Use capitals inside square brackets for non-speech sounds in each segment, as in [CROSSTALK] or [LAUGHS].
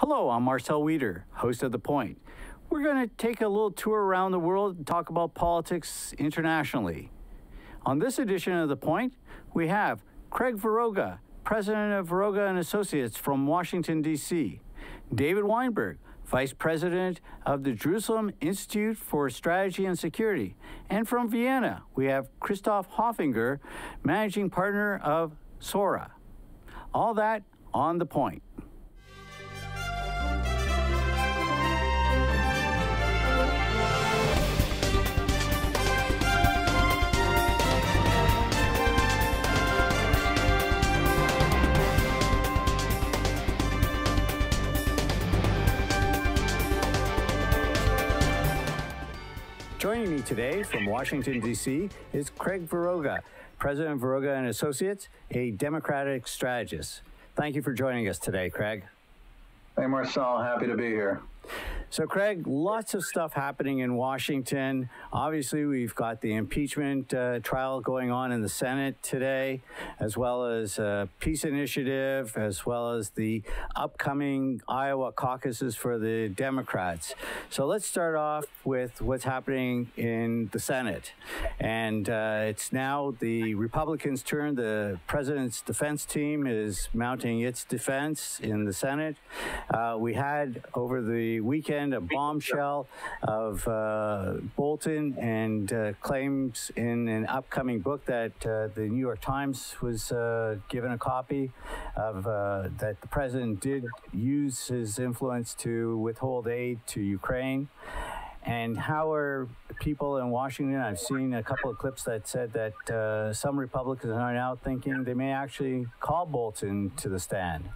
Hello, I'm Marcel Wieder, host of The Point. We're going to take a little tour around the world and talk about politics internationally. On this edition of The Point, we have Craig Varoga, president of Varoga and Associates from Washington, D.C., David Weinberg, vice president of the Jerusalem Institute for Strategy and Security, and from Vienna, we have Christoph Hofinger, managing partner of SORA. All that on The Point. Today from Washington, D.C. is Craig Varoga, President of and Associates, a Democratic strategist. Thank you for joining us today, Craig. Hey, Marcel. Happy to be here. So, Craig, lots of stuff happening in Washington. Obviously, we've got the impeachment uh, trial going on in the Senate today, as well as a peace initiative, as well as the upcoming Iowa caucuses for the Democrats. So, let's start off with what's happening in the Senate. And uh, it's now the Republicans' turn. The president's defense team is mounting its defense in the Senate. Uh, we had over the weekend a bombshell of uh, Bolton and uh, claims in an upcoming book that uh, the New York Times was uh, given a copy of uh, that the president did use his influence to withhold aid to Ukraine. And how are people in Washington? I've seen a couple of clips that said that uh, some Republicans are now thinking they may actually call Bolton to the stand.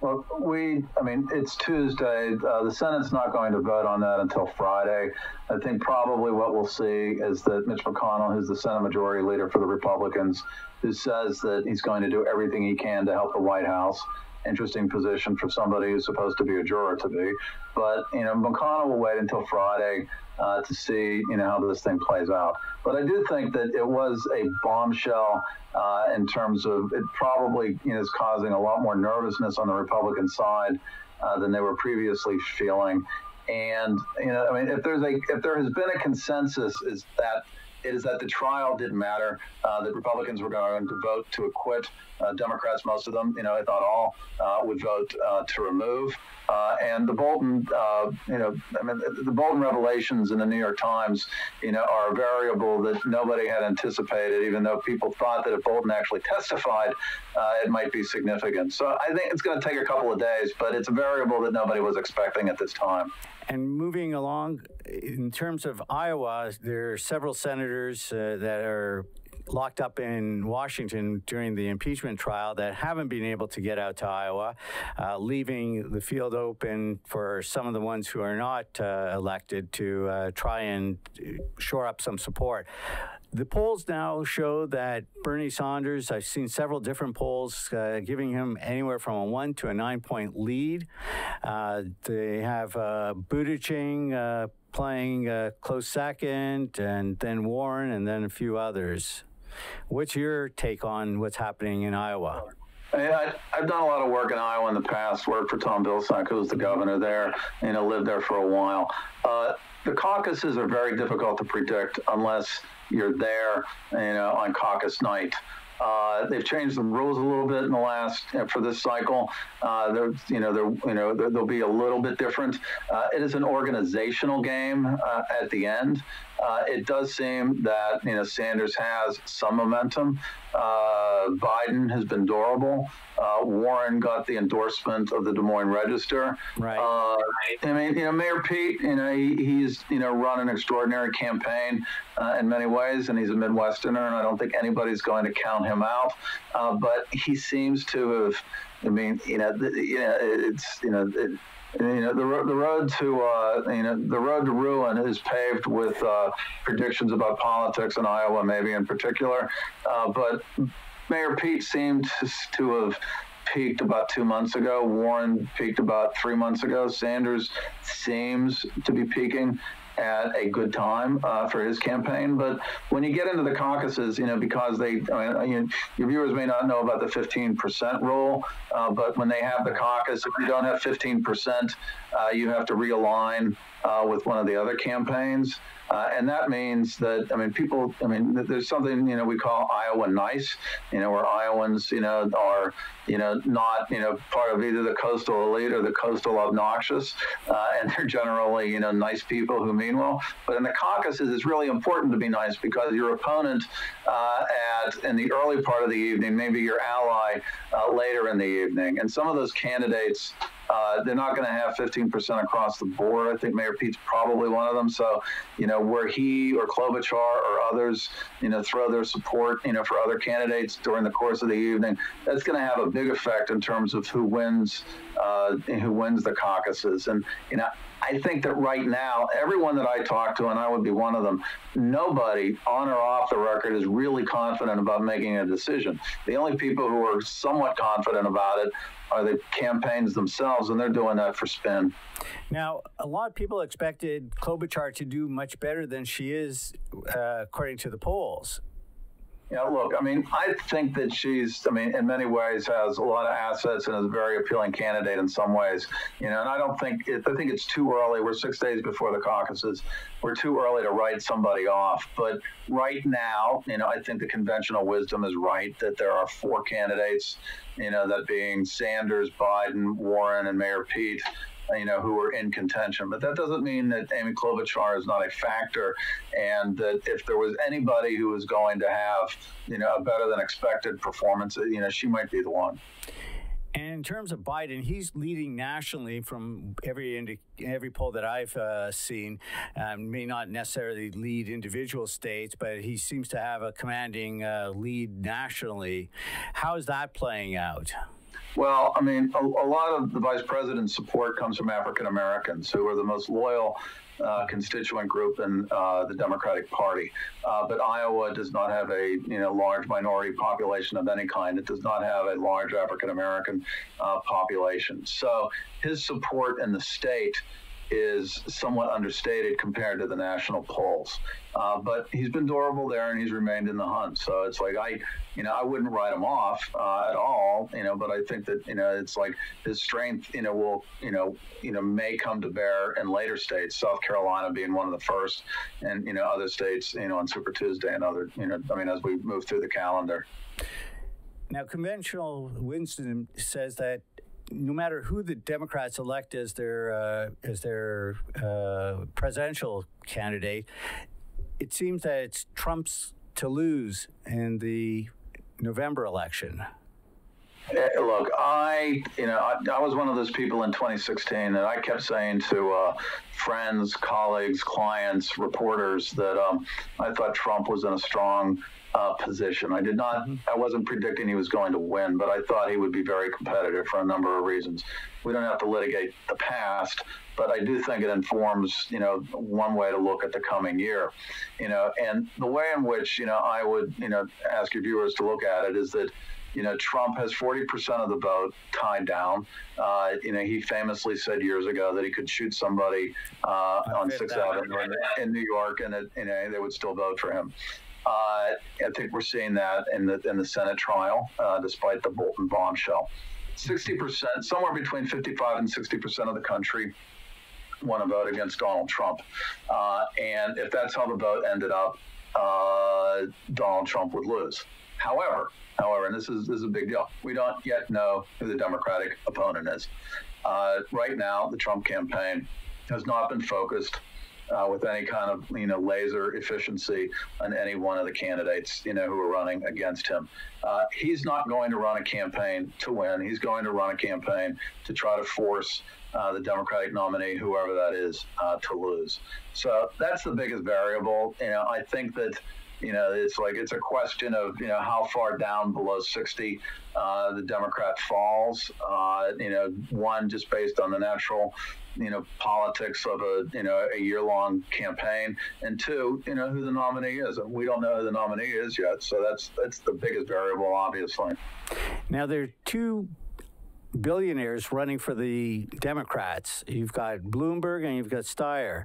Well, we, I mean, it's Tuesday. Uh, the Senate's not going to vote on that until Friday. I think probably what we'll see is that Mitch McConnell, who's the Senate Majority Leader for the Republicans, who says that he's going to do everything he can to help the White House. Interesting position for somebody who's supposed to be a juror to be. But, you know, McConnell will wait until Friday uh, to see, you know, how this thing plays out. But I do think that it was a bombshell uh, in terms of it probably you know, is causing a lot more nervousness on the Republican side uh, than they were previously feeling. And you know, I mean, if there's a if there has been a consensus, is that is that the trial didn't matter. Uh, that Republicans were going to vote to acquit. Uh, Democrats, most of them, you know, I thought all uh, would vote uh, to remove. Uh, and the Bolton, uh, you know, I mean, the Bolton revelations in the New York Times, you know, are a variable that nobody had anticipated, even though people thought that if Bolton actually testified, it might be significant. So I think it's going to take a couple of days, but it's a variable that nobody was expecting at this time. And moving along, in terms of Iowa, there are several senators uh, that are locked up in Washington during the impeachment trial that haven't been able to get out to Iowa, uh, leaving the field open for some of the ones who are not uh, elected to uh, try and shore up some support. The polls now show that Bernie Sanders, I've seen several different polls uh, giving him anywhere from a one to a nine point lead. Uh, they have uh, Buttigieg uh, playing a close second, and then Warren, and then a few others. What's your take on what's happening in Iowa? I, have done a lot of work in Iowa in the past. Worked for Tom Vilsack, who was the governor there. and I lived there for a while. Uh, the caucuses are very difficult to predict unless you're there, you know, on caucus night. Uh, they've changed the rules a little bit in the last for this cycle. Uh, there, you know, there, you know, there, will be a little bit different. Uh, it is an organizational game uh, at the end. Uh, it does seem that you know Sanders has some momentum. Uh, Biden has been durable. Warren got the endorsement of the Des Moines Register. Right. I mean, you know, Mayor Pete, you know, he, he's you know run an extraordinary campaign in many ways, and he's a Midwesterner, and I don't think anybody's going to count him out. but he seems to have I mean, you know, you know, it's you know. It, you know the, the road to uh, you know the road to ruin is paved with uh, predictions about politics in Iowa, maybe in particular. Uh, but Mayor Pete seemed to have peaked about two months ago. Warren peaked about three months ago. Sanders seems to be peaking. At a good time uh, for his campaign. But when you get into the caucuses, you know, because they, I mean, you, your viewers may not know about the 15% rule, uh, but when they have the caucus, if you don't have 15%, uh, you have to realign uh, with one of the other campaigns. Uh, and that means that, I mean, people, I mean, there's something, you know, we call Iowa nice, you know, where Iowans, you know, are, you know, not, you know, part of either the coastal elite or the coastal obnoxious. Uh, and they're generally, you know, nice people who mean well. But in the caucuses, it's really important to be nice because your opponent uh, at, in the early part of the evening, maybe your ally uh, later in the evening. And some of those candidates, uh, they're not going to have 15% across the board. I think Mayor Pete's probably one of them. So, you know, where he or Klobuchar or others, you know, throw their support, you know, for other candidates during the course of the evening, that's going to have a big effect in terms of who wins, uh, who wins the caucuses. And, you know, I think that right now, everyone that I talk to, and I would be one of them, nobody on or off the record is really confident about making a decision. The only people who are somewhat confident about it are the campaigns themselves, and they're doing that for spin. Now, a lot of people expected Klobuchar to do much better than she is, uh, according to the polls. Yeah, look, I mean, I think that she's, I mean, in many ways has a lot of assets and is a very appealing candidate in some ways, you know, and I don't think, it, I think it's too early. We're six days before the caucuses. We're too early to write somebody off. But right now, you know, I think the conventional wisdom is right that there are four candidates, you know, that being Sanders, Biden, Warren, and Mayor Pete you know, who are in contention. But that doesn't mean that Amy Klobuchar is not a factor, and that if there was anybody who was going to have, you know, a better than expected performance, you know, she might be the one. And in terms of Biden, he's leading nationally from every indi- every poll that I've uh, seen. Um, may not necessarily lead individual states, but he seems to have a commanding uh, lead nationally. How is that playing out? Well, I mean, a, a, lot of the vice president's support comes from African Americans, who are the most loyal uh, constituent group in uh, the Democratic Party. Uh, but Iowa does not have a you know large minority population of any kind. It does not have a large African American uh, population. So his support in the state is somewhat understated compared to the national polls. Uh, but he's been durable there and he's remained in the hunt. So it's like I, you know, I wouldn't write him off uh, at all, you know. But I think that you know it's like his strength, you know, will you know, you know, may come to bear in later states. South Carolina being one of the first, and you know, other states, you know, on Super Tuesday and other, you know, I mean, as we move through the calendar. Now, conventional wisdom says that no matter who the Democrats elect as their uh, as their uh, presidential candidate, it seems that it's Trump's to lose in the November election. Look, I, you know, I, I, was one of those people in 2016 that I kept saying to uh, friends, colleagues, clients, reporters that um, I thought Trump was in a strong uh, position. I did not, mm-hmm. I wasn't predicting he was going to win, but I thought he would be very competitive for a number of reasons. We don't have to litigate the past, but I do think it informs, you know, one way to look at the coming year, you know, and the way in which, you know, I would, you know, ask your viewers to look at it is that, you know, Trump has 40% of the vote tied down. Uh, you know, he famously said years ago that he could shoot somebody uh, on Sixth Avenue in, in, New York and it, you know, they would still vote for him. Uh, I think we're seeing that in the in the Senate trial, uh, despite the Bolton bombshell. 60%, somewhere between 55 and 60% of the country want to vote against Donald Trump. Uh, and if that's how the vote ended up, uh, Donald Trump would lose. However, however, and this is, this is a big deal, we don't yet know who the Democratic opponent is. Uh, right now, the Trump campaign has not been focused uh, with any kind of you know laser efficiency on any one of the candidates you know who are running against him. Uh, he's not going to run a campaign to win. He's going to run a campaign to try to force uh, the Democratic nominee, whoever that is, uh, to lose. So that's the biggest variable. You know, I think that you know, it's like it's a question of you know how far down below 60 uh, the Democrat falls. Uh, you know, one just based on the natural you know politics of a you know a year long campaign, and two, you know who the nominee is, and we don't know who the nominee is yet. So that's that's the biggest variable, obviously. Now there are two billionaires running for the Democrats. You've got Bloomberg and you've got Steyer.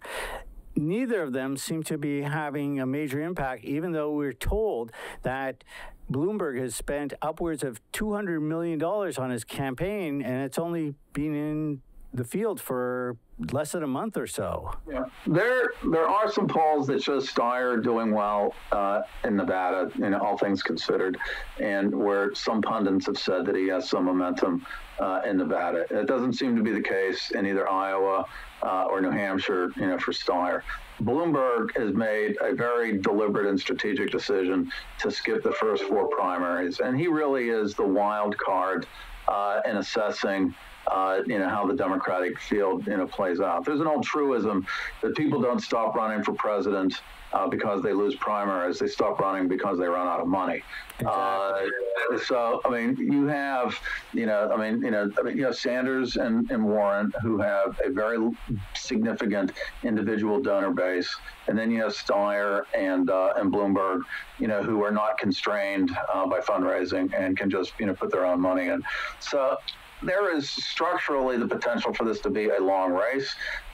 neither of them seem to be having a major impact, even though we're told that Bloomberg has spent upwards of $200 million on his campaign, and it's only been in the field for less than a month or so. Yeah, there there are some polls that show Steyer doing well uh, in Nevada, you know, all things considered, and where some pundits have said that he has some momentum uh, in Nevada. It doesn't seem to be the case in either Iowa uh, or New Hampshire, you know, for Steyer. Bloomberg has made a very deliberate and strategic decision to skip the first four primaries, and he really is the wild card uh, in assessing uh, you know how the Democratic field you know plays out. There's an old truism that people don't stop running for president uh, because they lose primaries; they stop running because they run out of money. Exactly. Uh, so, I mean, you have, you know, I mean, you know, I mean, you have Sanders and, and Warren who have a very significant individual donor base, and then you have Steyer and uh, and Bloomberg, you know, who are not constrained uh, by fundraising and can just, you know, put their own money in. So there is structurally the potential for this to be a long race.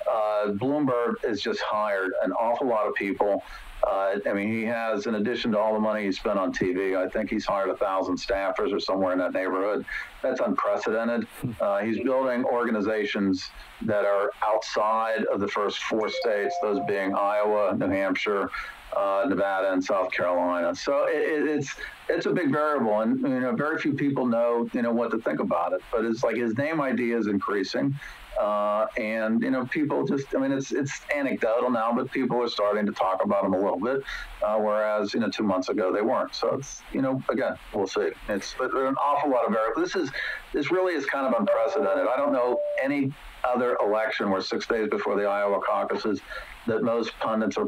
Uh, Bloomberg has just hired an awful lot of people. Uh, I mean, he has, in addition to all the money he spent on TV, I think he's hired a thousand staffers or somewhere in that neighborhood. That's unprecedented. [LAUGHS] Uh, he's building organizations that are outside of the first four states, those being Iowa, New Hampshire, uh, Nevada and South Carolina. So it, it's it's a big variable, and you know very few people know you know what to think about it. But it's like his name ID is increasing, uh, and you know people just I mean it's it's anecdotal now, but people are starting to talk about him a little bit, uh, whereas you know two months ago they weren't. So it's you know again we'll see. It's but an awful lot of variables. This is this really is kind of unprecedented. I don't know any other election where six days before the Iowa caucuses that most pundits or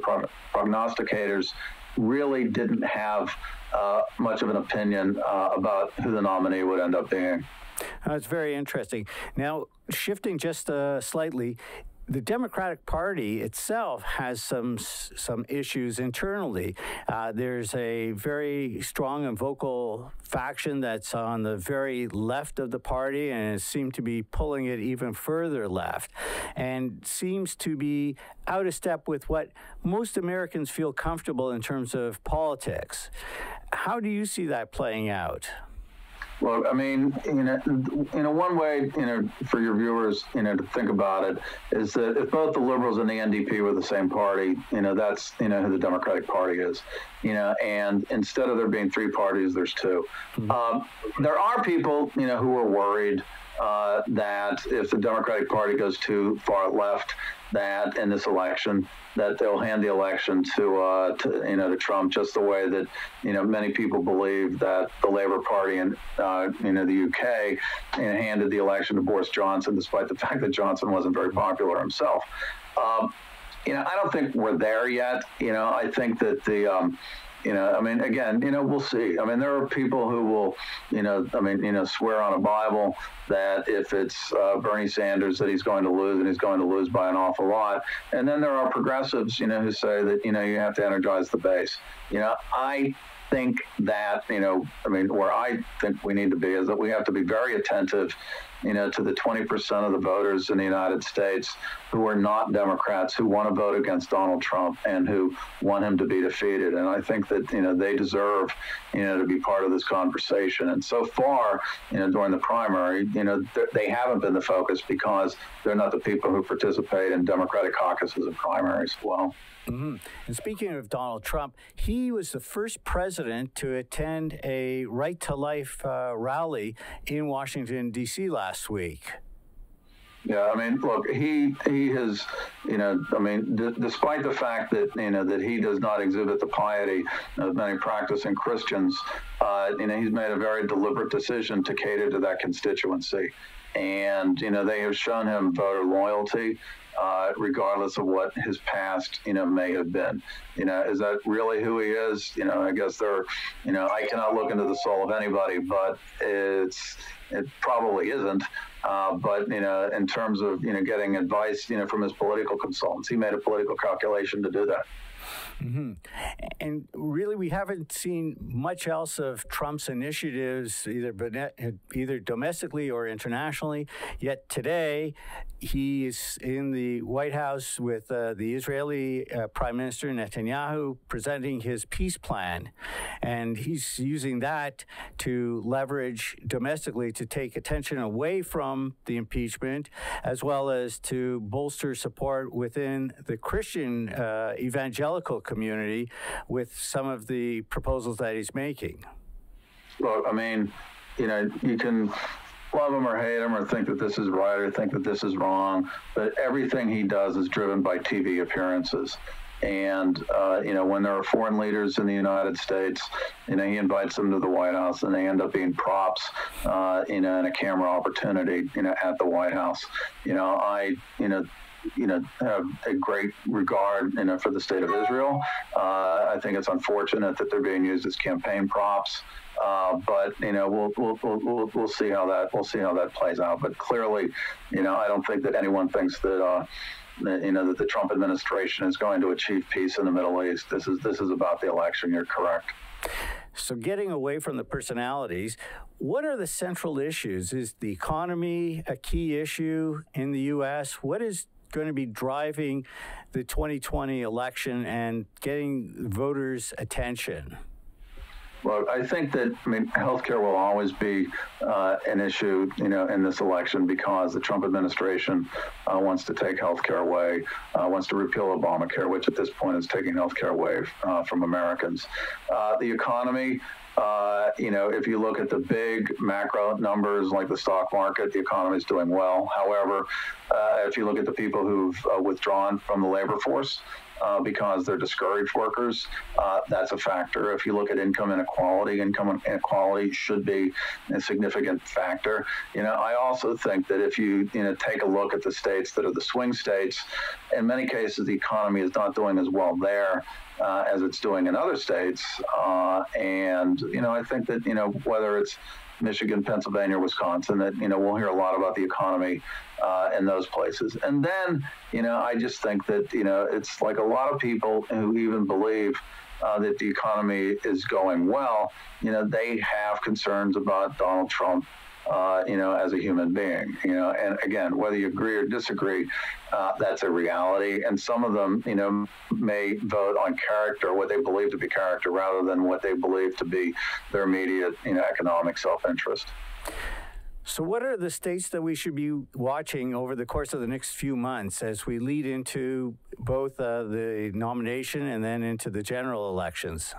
prognosticators really didn't have uh, much of an opinion uh, about who the nominee would end up being. That's very interesting. Now, shifting just uh, slightly, the Democratic Party itself has some some issues internally. Uh, there's a very strong and vocal faction that's on the very left of the party, and it seems to be pulling it even further left, and seems to be out of step with what most Americans feel comfortable in terms of politics. How do you see that playing out? Well, I mean, you know, you know, one way, you know, for your viewers, you know, to think about it is that if both the liberals and the NDP were the same party, you know, that's you know who the Democratic Party is, you know, and instead of there being three parties, there's 2 mm-hmm. um, there are people, you know, who are worried uh, that if the Democratic Party goes too far left, that in this election that they'll hand the election to, uh, to you know to Trump just the way that you know many people believe that the Labour Party in uh, you know the UK you know, handed the election to Boris Johnson despite the [LAUGHS] fact that Johnson wasn't very popular himself. Um, you know, I don't think we're there yet. You know, I think that the um, you know, I mean, again, you know, we'll see. I mean, there are people who will, you know, I mean, you know, swear on a Bible that if it's uh, Bernie Sanders that he's going to lose and he's going to lose by an awful lot. And then there are progressives, you know, who say that, you know, you have to energize the base. You know, I think that, you know, I mean, where I think we need to be is that we have to be very attentive you know, to the 20% of the voters in the United States who are not Democrats, who want to vote against Donald Trump and who want him to be defeated. And I think that, you know, they deserve, you know, to be part of this conversation. And so far, you know, during the primary, you know, they haven't been the focus because they're not the people who participate in Democratic caucuses and primaries well. Mm-hmm. And speaking of Donald Trump, he was the first president to attend a right to life uh, rally in Washington, D.C. last week. Yeah, I mean, look, he he has, you know, I mean, d- despite the fact that you know that he does not exhibit the piety of many practicing Christians, uh, you know, he's made a very deliberate decision to cater to that constituency, and you know, they have shown him voter loyalty uh, regardless of what his past, you know, may have been. You know, is that really who he is? You know, I guess there, you know, I cannot look into the soul of anybody, but it's it probably isn't. Uh, but you know, in terms of you know getting advice, you know, from his political consultants, he made a political calculation to do that. Mm-hmm. And really, we haven't seen much else of Trump's initiatives, either either domestically or internationally. Yet today, he is in the White House with uh, the Israeli uh, Prime Minister Netanyahu presenting his peace plan. And he's using that to leverage domestically to take attention away from the impeachment, as well as to bolster support within the Christian uh, evangelical community with some of the proposals that he's making. Well, I mean, you know, you can love him or hate him or think that this is right or think that this is wrong, but everything he does is driven by TV appearances. And, uh, you know, when there are foreign leaders in the United States, you know, he invites them to the White House and they end up being props, uh, you know, in a camera opportunity, you know, at the White House. You know, I, you know, you know, have a great regard, you know, for the state of Israel. Uh, I think it's unfortunate that they're being used as campaign props. Uh, but you know, we'll, we'll, we'll, we'll, see how that we'll see how that plays out. But clearly, you know, I don't think that anyone thinks that. Uh, you know that the Trump administration is going to achieve peace in the Middle East. This is this is about the election. You're correct. So, getting away from the personalities, what are the central issues? Is the economy a key issue in the U.S.? What is going to be driving the 2020 election and getting voters' attention? Well, I think that I mean healthcare will always be uh, an issue, you know, in this election because the Trump administration uh, wants to take healthcare away, uh, wants to repeal Obamacare, which at this point is taking healthcare away uh, from Americans. Uh, the economy. Uh, you know, if you look at the big macro numbers like the stock market, the economy is doing well. However, if you look at the people who've withdrawn from the labor force, uh, because they're discouraged workers. Uh, that's a factor. If you look at income inequality, income inequality should be a significant factor. You know, I also think that if you you know take a look at the states that are the swing states, in many cases the economy is not doing as well there. Uh, as it's doing in other states, uh, and you know, I think that you know whether it's Michigan, Pennsylvania, Wisconsin, that, you know, we'll hear a lot about the economy uh, in those places. And then, you know, I just think that, you know, it's like a lot of people who even believe uh, that the economy is going well, you know, they have concerns about Donald Trump uh, you know, as a human being, you know, and again, whether you agree or disagree, uh, that's a reality. And some of them, you know, may vote on character, what they believe to be character, rather than what they believe to be their immediate, you know, economic self-interest. So, what are the states that we should be watching over the course of the next few months as we lead into both uh, the nomination and then into the general elections?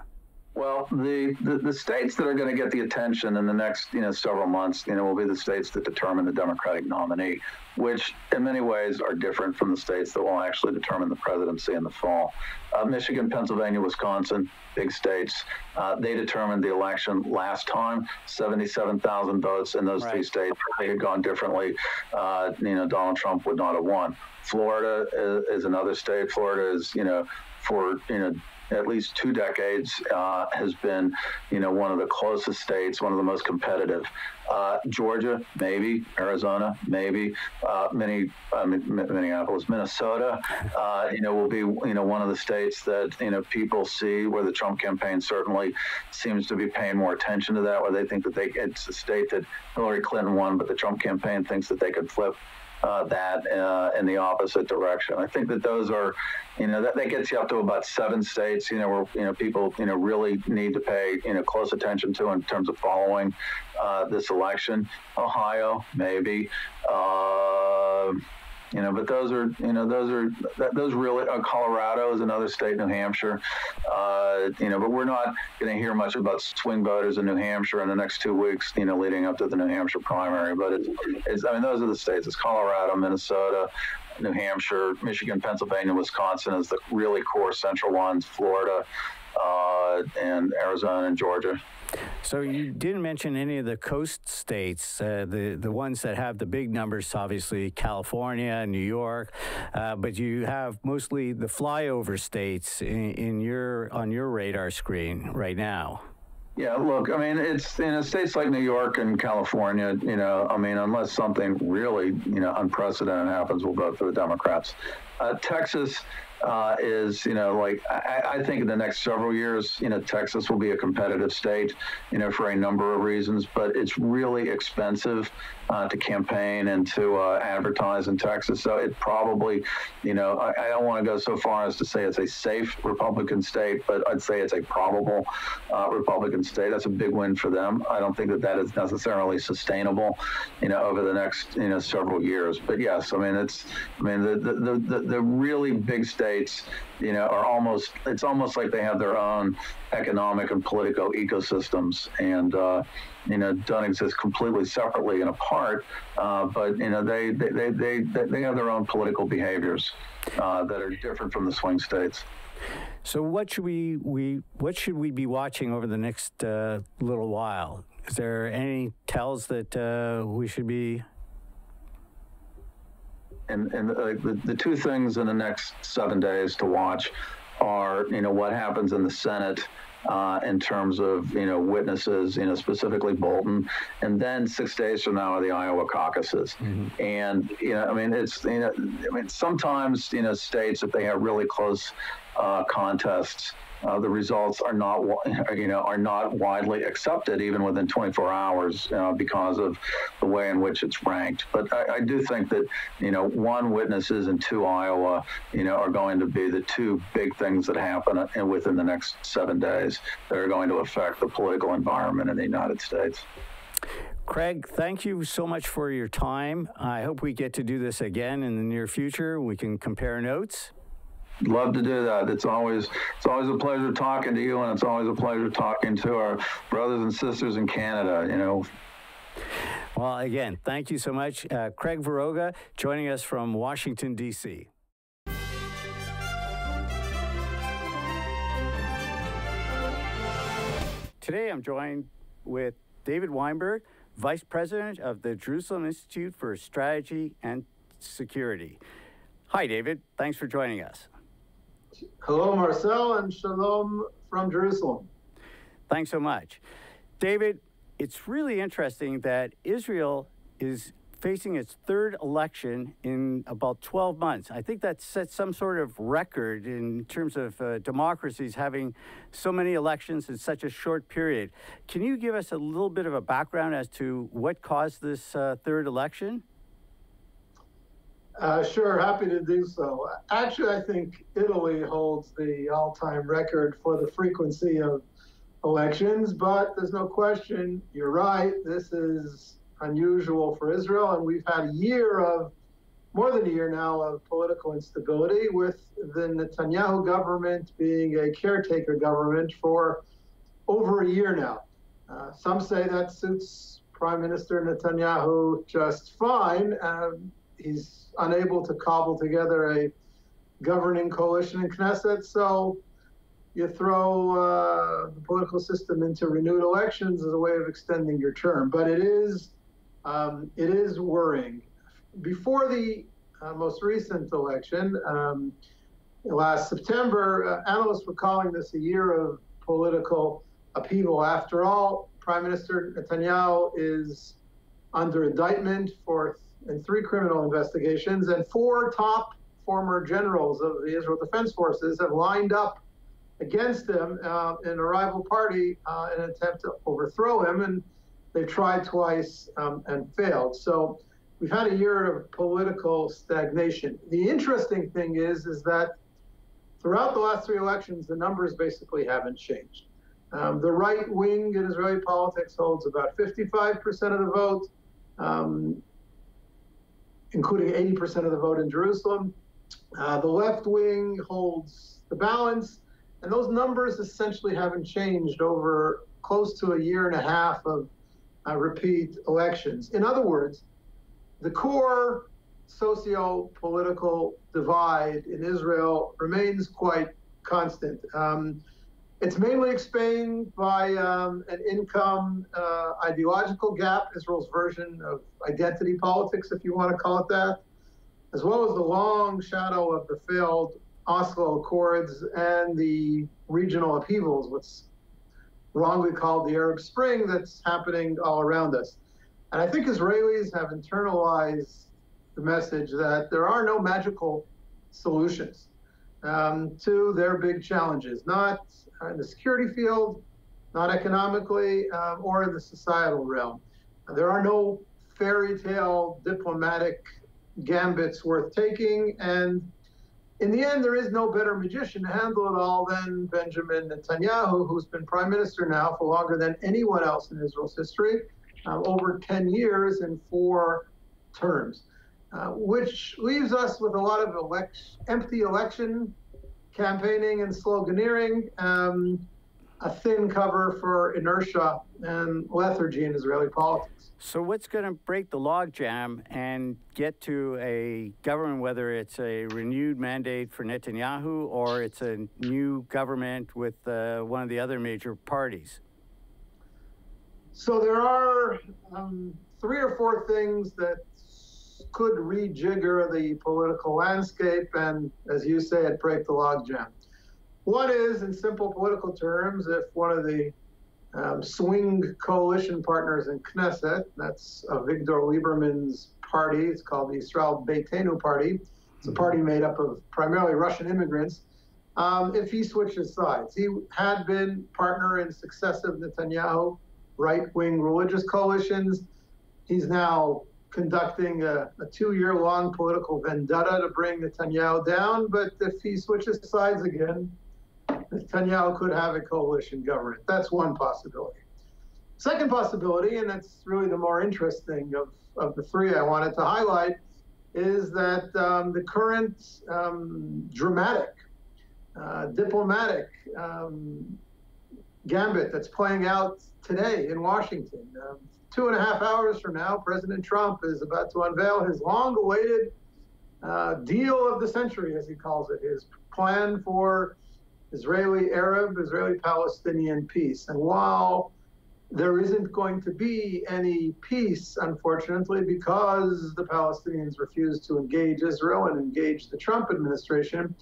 Well, the, the, the, states that are going to get the attention in the next you know several months, you know, will be the states that determine the Democratic nominee, which in many ways are different from the states that will actually determine the presidency in the fall. Uh, Michigan, Pennsylvania, Wisconsin, big states. Uh, they determined the election last time, 77,000 votes in those right. three states. They had gone differently. Uh, you know, Donald Trump would not have won. Florida is, is another state. Florida is, you know, for you know at least two decades, uh, has been, you know, one of the closest states, one of the most competitive. Uh, Georgia, maybe. Arizona, maybe. Uh, many, Minneapolis, Minnesota, uh, you know, will be, you know, one of the states that, you know, people see where the Trump campaign certainly seems to be paying more attention to that, where they think that they, it's a state that Hillary Clinton won, but the Trump campaign thinks that they could flip uh, that uh, in the opposite direction. I think that those are, you know, that, that gets you up to about seven states, you know, where, you know, people, you know, really need to pay, you know, close attention to in terms of following uh, this election. Ohio, maybe. You know, but those are, you know, those are, those really, uh, Colorado is another state, New Hampshire, uh, you know, but we're not going to hear much about swing voters in New Hampshire in the next two weeks, you know, leading up to the New Hampshire primary. But it's, it's I mean, those are the states. It's Colorado, Minnesota, New Hampshire, Michigan, Pennsylvania, Wisconsin is the really core central ones, Florida, uh, and Arizona and Georgia. So you didn't mention any of the coast states, uh, the the ones that have the big numbers, obviously California, New York, uh, but you have mostly the flyover states in, in, your on your radar screen right now. Yeah, look, I mean, it's in states like New York and California. You know, I mean, unless something really you know unprecedented happens, we'll vote for the Democrats. Uh, Texas uh, is, you know, like I, I, think in the next several years, you know, Texas will be a competitive state, you know, for a number of reasons, but it's really expensive uh, to campaign and to uh, advertise in Texas. So it probably, you know, I, I don't want to go so far as to say it's a safe Republican state, but I'd say it's a probable uh, Republican state. That's a big win for them. I don't think that that is necessarily sustainable, you know, over the next, you know, several years. But yes, I mean, it's, I mean, the, the, the, the really big states, you know, are almost, it's almost like they have their own economic and political ecosystems. And, uh, you know, don't exist completely separately and apart, uh, but you know, they, they, they, they, they have their own political behaviors uh, that are different from the swing states. So, what should we, we what should we be watching over the next uh, little while? Is there any tells that uh, we should be? And, and uh, the, the two things in the next seven days to watch are, you know, what happens in the Senate uh, in terms of you know witnesses, you know specifically Bolton, and then six days from now are the Iowa caucuses. Mm-hmm. And you know, I mean, it's you know, I mean, sometimes you know states if they have really close uh, contests uh, the results are not, [LAUGHS] you know, are not widely accepted even within 24 hours uh, because of the way in which it's ranked. But I, I, do think that, you know, one witnesses and two Iowa, you know, are going to be the two big things that happen uh, within the next seven days that are going to affect the political environment in the United States. Craig, thank you so much for your time. I hope we get to do this again in the near future. We can compare notes. Love to do that. It's always it's always a pleasure talking to you, and it's always a pleasure talking to our brothers and sisters in Canada. You know. Well, again, thank you so much, uh, Craig Varoga, joining us from Washington D.C. Today, I'm joined with David Weinberg, Vice President of the Jerusalem Institute for Strategy and Security. Hi, David. Thanks for joining us. Hello, Marcel, and shalom from Jerusalem. Thanks so much. David, it's really interesting that Israel is facing its third election in about 12 months. I think that sets some sort of record in terms of uh, democracies having so many elections in such a short period. Can you give us a little bit of a background as to what caused this uh, third election? Uh, sure, happy to do so. Actually, I think Italy holds the all time record for the frequency of elections, but there's no question, you're right, this is unusual for Israel, and we've had a year of more than a year now of political instability, with the Netanyahu government being a caretaker government for over a year now. Uh, some say that suits Prime Minister Netanyahu just fine. Um, he's unable to cobble together a governing coalition in Knesset. So you throw uh, the political system into renewed elections as a way of extending your term. But it is um, it is worrying. Before the uh, most recent election, um, last September, uh, analysts were calling this a year of political upheaval. After all, Prime Minister Netanyahu is under indictment for in three criminal investigations, and four top former generals of the Israel Defense Forces have lined up against him uh, in a rival party uh, in an attempt to overthrow him, and they've tried twice um, and failed. So we've had a year of political stagnation. The interesting thing is, is that throughout the last three elections, the numbers basically haven't changed. Um, the right wing in Israeli politics holds about 55% of the vote. Um, including 80% of the vote in Jerusalem. Uh, the left wing holds the balance, and those numbers essentially haven't changed over close to a year and a half of uh, repeat elections. In other words, the core socio political divide in Israel remains quite constant. Um, it's mainly explained by um, an income uh, ideological gap, Israel's version of identity politics, if you want to call it that, as well as the long shadow of the failed Oslo Accords and the regional upheavals, what's wrongly called the Arab Spring, that's happening all around us. And I think Israelis have internalized the message that there are no magical solutions um, to their big challenges, not in the security field, not economically, um, or in the societal realm. There are no fairy tale diplomatic gambits worth taking, and in the end, there is no better magician to handle it all than Benjamin Netanyahu, who's been prime minister now for longer than anyone else in Israel's history, uh, over 10 years in four terms, uh, which leaves us with a lot of elect- empty election campaigning and sloganeering. Um, a thin cover for inertia and lethargy in Israeli politics. So, what's going to break the logjam and get to a government, whether it's a renewed mandate for Netanyahu or it's a new government with uh, one of the other major parties? So, there are um, three or four things that could rejigger the political landscape and, as you say, it break the logjam. One is, in simple political terms, if one of the um, swing coalition partners in Knesset, that's uh, Victor Lieberman's party, it's called the Israel Beiteinu Party, it's a mm-hmm. party made up of primarily Russian immigrants, um, if he switches sides. He had been partner in successive Netanyahu right wing religious coalitions. He's now conducting a, a two year long political vendetta to bring Netanyahu down. But if he switches sides again, Netanyahu could have a coalition government. That's one possibility. Second possibility, and that's really the more interesting of, of the three I wanted to highlight, is that um, the current um, dramatic, uh, diplomatic um, gambit that's playing out today in Washington. Two and a half hours from now, President Trump is about to unveil his long awaited uh, deal of the century, as he calls it, his plan for Israeli Arab, Israeli Palestinian peace. And while there isn't going to be any peace, unfortunately, because the Palestinians refuse to engage Israel and engage the Trump administration,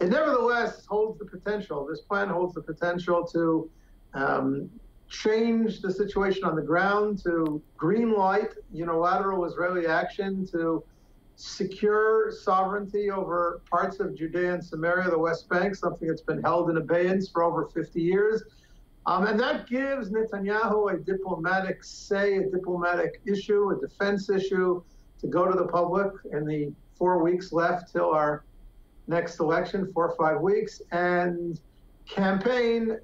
it nevertheless holds the potential. This plan holds the potential to um, change the situation on the ground, to green light unilateral Israeli action, to secure sovereignty over parts of Judea and Samaria, the West Bank, something that's been held in abeyance for over 50 years. Um, and that gives Netanyahu a diplomatic say, a diplomatic issue, a defense issue to go to the public in the four weeks left till our next election, four or five weeks, and campaign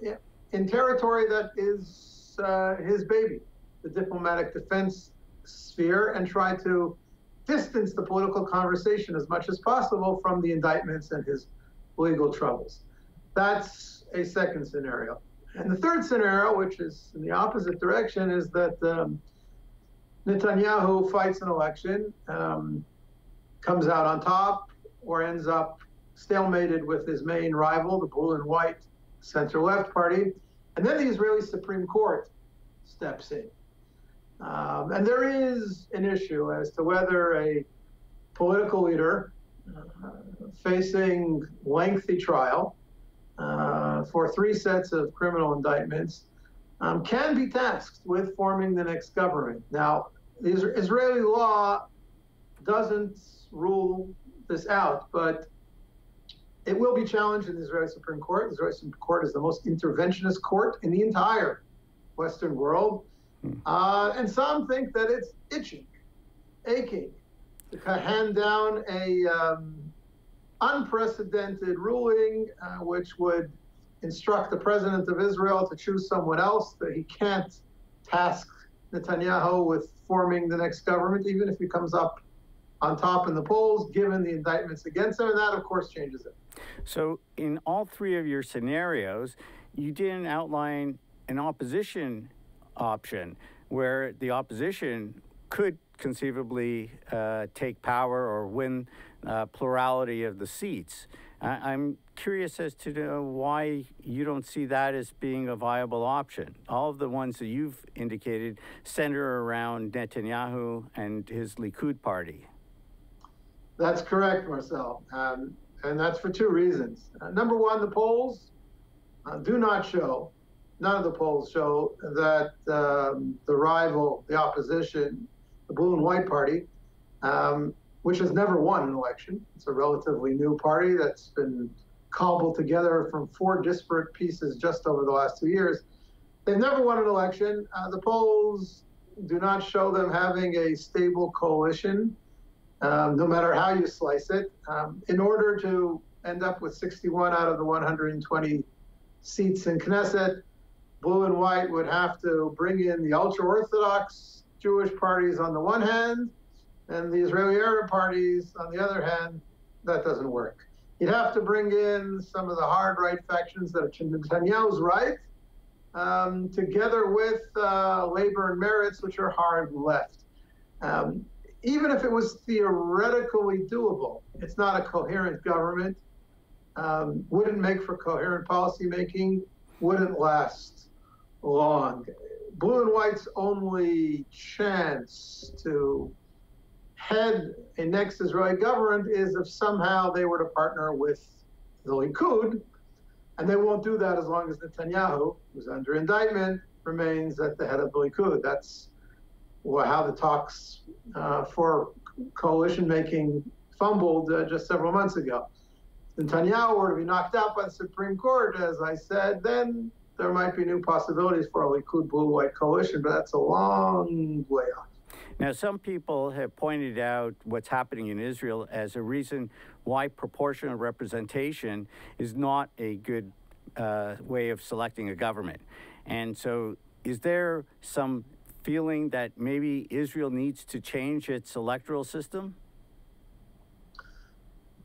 in territory that is uh, his baby, the diplomatic defense sphere, and try to distance the political conversation as much as possible from the indictments and his legal troubles. That's a second scenario. And the third scenario, which is in the opposite direction, is that um, Netanyahu fights an election, um, comes out on top, or ends up stalemated with his main rival, the blue and white center left party. And then the Israeli Supreme Court steps in. Um, and there is an issue as to whether a political leader uh, facing lengthy trial uh, for three sets of criminal indictments um, can be tasked with forming the next government. Now, Israeli law doesn't rule this out, but it will be challenged in the Israeli Supreme Court. The Israeli Supreme Court is the most interventionist court in the entire Western world. Hmm. Uh, and some think that it's itching, aching to hand down a um, unprecedented ruling uh, which would instruct the president of Israel to choose someone else, that he can't task Netanyahu with forming the next government, even if he comes up on top in the polls, given the indictments against him. And that, of course, changes it. So, in all three of your scenarios, you didn't outline an opposition option where the opposition could conceivably uh, take power or win uh, plurality of the seats. I- am curious as to know why you don't see that as being a viable option. All of the ones that you've indicated center around Netanyahu and his Likud party. That's correct, Marcel. Um, and that's for two reasons. Uh, number one, the polls uh, do not show none of the polls show that um, the rival, the opposition, the Blue and White Party, um, which has never won an election, it's a relatively new party that's been cobbled together from four disparate pieces just over the last two years. They've never won an election. Uh, the polls do not show them having a stable coalition, um, no matter how you slice it. Um, in order to end up with 61 out of the 120 seats in Knesset, blue and white would have to bring in the ultra Orthodox Jewish parties on the one hand, and the Israeli Arab parties on the other hand. That doesn't work. You'd have to bring in some of the hard right factions that are Netanyahu's right, um, together with uh, labor and Meretz, which are hard left. Um, even if it was theoretically doable, it's not a coherent government, um, wouldn't make for coherent policy making, wouldn't last long. Blue and white's only chance to head a next Israeli government is if somehow they were to partner with the Likud, and they won't do that as long as Netanyahu, who's under indictment, remains at the head of the Likud. That's how the talks uh, for coalition making fumbled uh, just several months ago. Netanyahu were to be knocked out by the Supreme Court, as I said, then there might be new possibilities for a Likud blue white coalition, but that's a long way off. Now, some people have pointed out what's happening in Israel as a reason why proportional representation is not a good uh, way of selecting a government. And so, is there some feeling that maybe Israel needs to change its electoral system?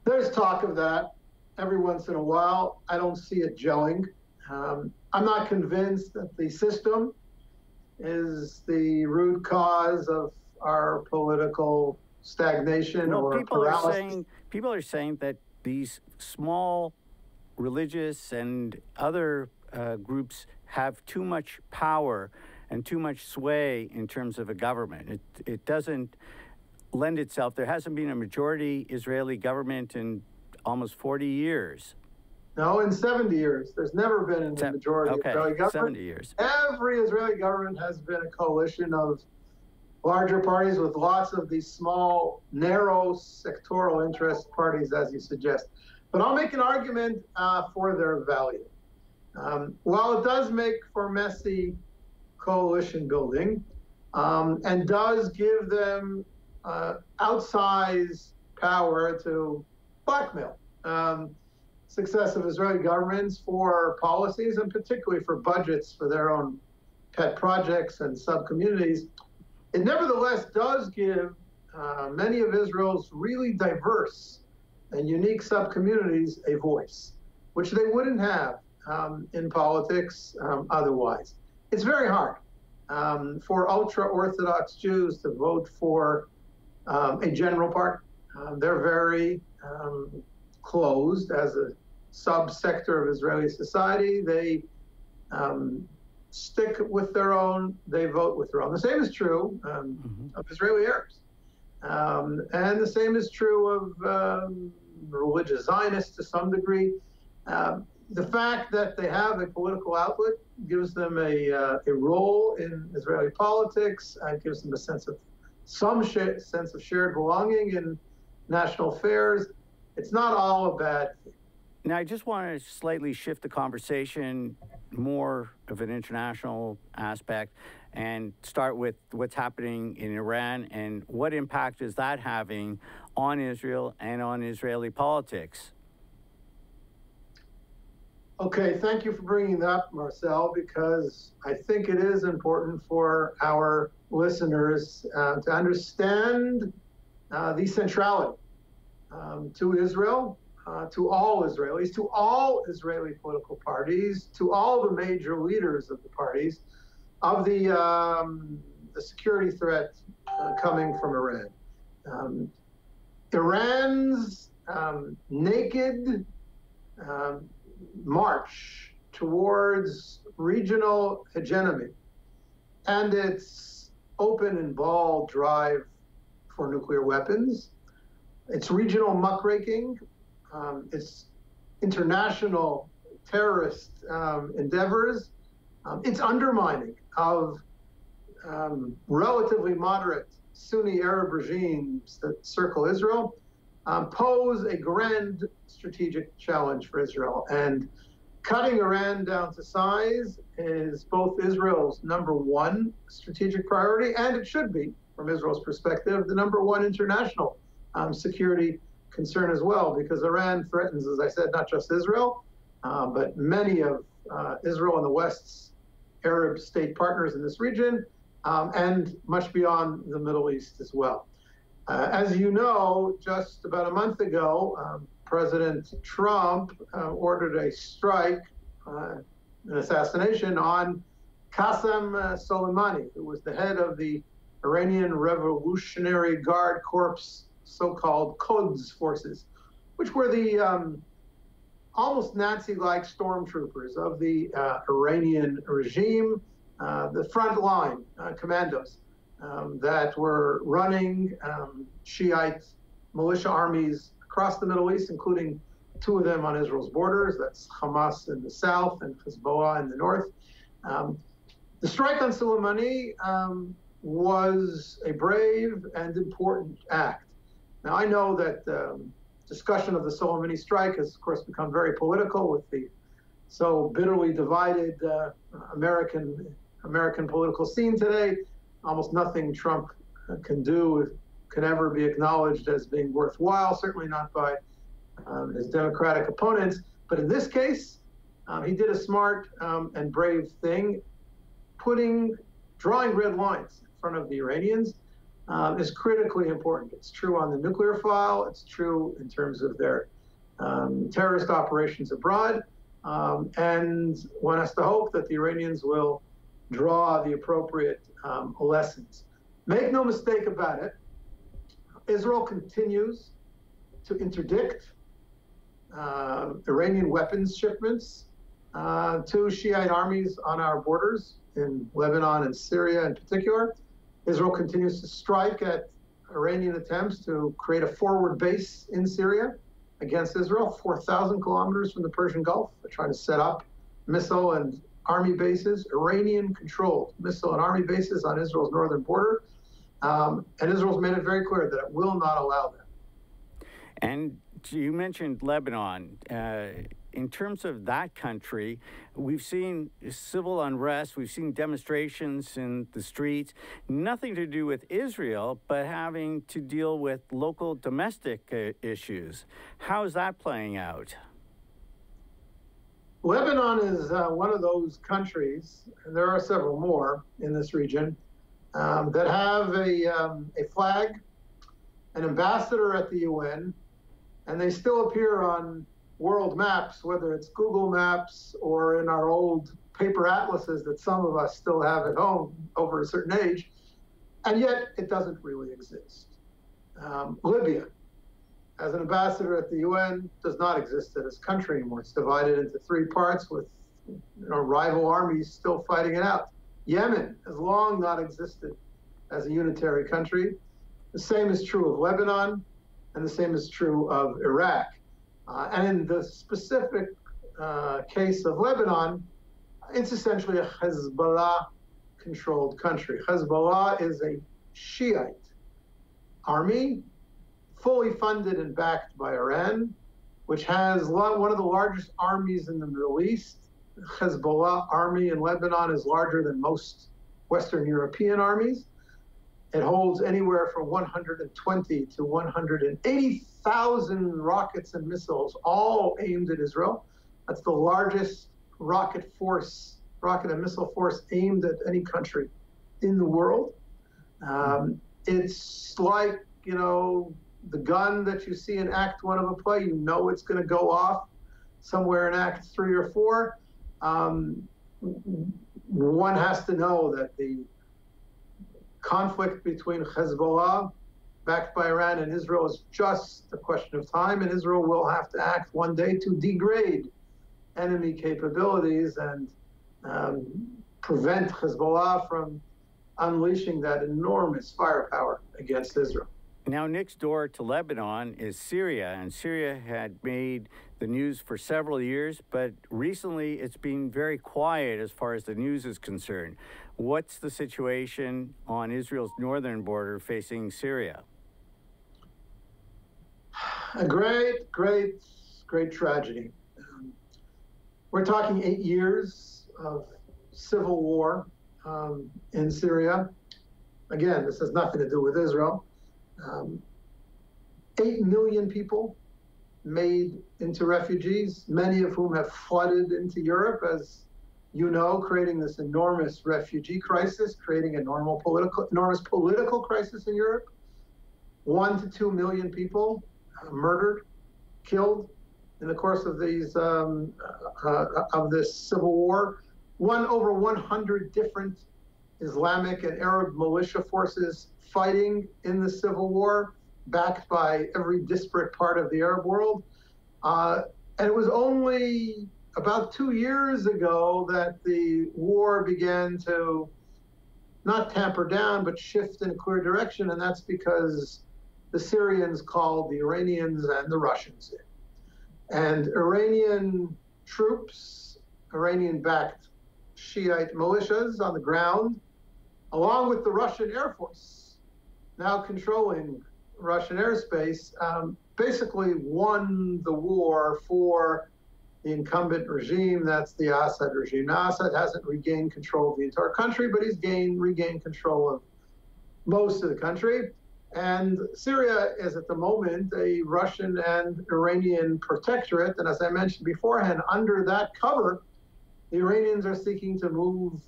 There's talk of that every once in a while. I don't see it gelling. Um, I'm not convinced that the system is the root cause of our political stagnation well, or people paralysis. Are saying, people are saying that these small religious and other uh, groups have too much power and too much sway in terms of a government. It, it doesn't lend itself. There hasn't been a majority Israeli government in almost 40 years. No, in 70 years. There's never been a majority okay, Israeli government. 70 years. Every Israeli government has been a coalition of larger parties with lots of these small, narrow sectoral interest parties, as you suggest. But I'll make an argument uh, for their value. Um, while it does make for messy coalition building um, and does give them uh, outsized power to blackmail um, successive Israeli governments for policies and particularly for budgets for their own pet projects and sub communities, it nevertheless does give uh, many of Israel's really diverse and unique sub communities a voice, which they wouldn't have um, in politics um, otherwise. It's very hard um, for ultra Orthodox Jews to vote for um, a general party. Uh, they're very um, closed as a subsector of Israeli society. They um, stick with their own, they vote with their own. The same is true um, mm-hmm. of Israeli Arabs. Um, and the same is true of um, religious Zionists to some degree. Uh, the fact that they have a political outlet gives them a, uh, a role in Israeli politics and gives them a sense of some sh- sense of shared belonging in national affairs. It's not all a bad thing. Now, I just want to slightly shift the conversation more of an international aspect and start with what's happening in Iran and what impact is that having on Israel and on Israeli politics? Okay, thank you for bringing that up, Marcel, because I think it is important for our listeners uh, to understand uh, the centrality um, to Israel uh, to all Israelis, to all Israeli political parties, to all the major leaders of the parties, of the, um, the security threat uh, coming from Iran. Um, Iran's um, naked um, march towards regional hegemony and its open and bald drive for nuclear weapons, its regional muckraking um, its international terrorist um, endeavors, um, its undermining of um, relatively moderate Sunni Arab regimes that circle Israel, um, pose a grand strategic challenge for Israel. And cutting Iran down to size is both Israel's number one strategic priority, and it should be, from Israel's perspective, the number one international um, security concern as well, because Iran threatens, as I said, not just Israel, uh, but many of uh, Israel and the West's Arab state partners in this region, um, and much beyond the Middle East as well. Uh, as you know, just about a month ago, um, President Trump uh, ordered a strike, uh, an assassination on Qasem uh, Soleimani, who was the head of the Iranian Revolutionary Guard Corps, so called Quds forces, which were the um, almost Nazi like stormtroopers of the uh, Iranian regime, uh, the front line commandos um, that were running um, Shiite militia armies across the Middle East, including two of them on Israel's borders. That's Hamas in the south and Hezbollah in the north. Um, the strike on Soleimani um, was a brave and important act. Now, I know that um, discussion of the Soleimani strike has, of course, become very political with the so bitterly divided uh, American American political scene today almost nothing Trump can do can ever be acknowledged as being worthwhile, certainly not by um, his Democratic opponents. But in this case, um, he did a smart um, and brave thing, putting, drawing red lines in front of the Iranians um, is critically important. It's true on the nuclear file, it's true in terms of their um, terrorist operations abroad. Um, and one has to hope that the Iranians will draw the appropriate um, lessons. Make no mistake about it, Israel continues to interdict uh, Iranian weapons shipments uh, to Shiite armies on our borders in Lebanon and Syria in particular. Israel continues to strike at Iranian attempts to create a forward base in Syria against Israel, 4,000 kilometers from the Persian Gulf. They're trying to set up missile and army bases, Iranian controlled missile and army bases on Israel's northern border. Um, and Israel's made it very clear that it will not allow that. And you mentioned Lebanon. Uh, in terms of that country, we've seen civil unrest, we've seen demonstrations in the streets, nothing to do with Israel, but having to deal with local domestic uh, issues. How is that playing out? Lebanon is uh, one of those countries, and there are several more in this region, um, that have a, um, a flag, an ambassador at the UN, and they still appear on world maps, whether it's Google Maps or in our old paper atlases that some of us still have at home over a certain age, and yet it doesn't really exist. Um, Libya, as an ambassador at the UN does not exist in this country anymore. It's divided into three parts with you know, rival armies still fighting it out. Yemen has long not existed as a unitary country. The same is true of Lebanon, and the same is true of Iraq. Uh, and in the specific uh, case of Lebanon, it's essentially a Hezbollah controlled country. Hezbollah is a Shiite army fully funded and backed by Iran, which has one of the largest armies in the Middle East. Hezbollah army in Lebanon is larger than most Western European armies. It holds anywhere from 120 to 180,000 rockets and missiles, all aimed at Israel. That's the largest rocket force, rocket and missile force aimed at any country in the world. Um, it's like, you know, the gun that you see in Act One of a play, you know it's going to go off somewhere in Act Three or Four. Um, one has to know that the conflict between Hezbollah, backed by Iran, and Israel is just a question of time, and Israel will have to act one day to degrade enemy capabilities and um, prevent Hezbollah from unleashing that enormous firepower against Israel. Now, next door to Lebanon is Syria, and Syria had made the news for several years, but recently it's been very quiet as far as the news is concerned. What's the situation on Israel's northern border facing Syria? A great, great, great tragedy. Um, we're talking eight years of civil war um, in Syria. Again, this has nothing to do with Israel. Um, eight million people made into refugees, many of whom have flooded into Europe, as you know, creating this enormous refugee crisis, creating a normal political, enormous political crisis in Europe. One to two million people uh, murdered, killed in the course of these um, uh, uh of this civil war. One over 100 different Islamic and Arab militia forces fighting in the civil war backed by every disparate part of the Arab world. Uh, and it was only about two years ago that the war began to not tamper down, but shift in a clear direction. And that's because the Syrians called the Iranians and the Russians in. And Iranian troops, Iranian backed Shiite militias on the ground, along with the Russian Air Force, now controlling Russian airspace, um, basically won the war for the incumbent regime. That's the Assad regime. Now, Assad hasn't regained control of the entire country, but he's gained regained control of most of the country. And Syria is at the moment a Russian and Iranian protectorate. And as I mentioned beforehand, under that cover, the Iranians are seeking to move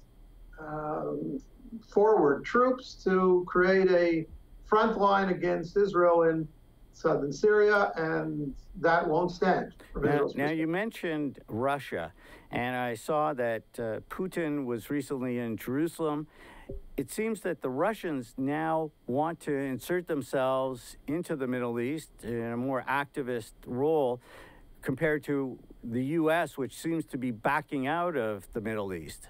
um, forward troops to create a front line against Israel in southern Syria, and that won't stand. Now, now, you mentioned Russia, and I saw that uh, Putin was recently in Jerusalem. It seems that the Russians now want to insert themselves into the Middle East in a more activist role compared to the U.S., which seems to be backing out of the Middle East.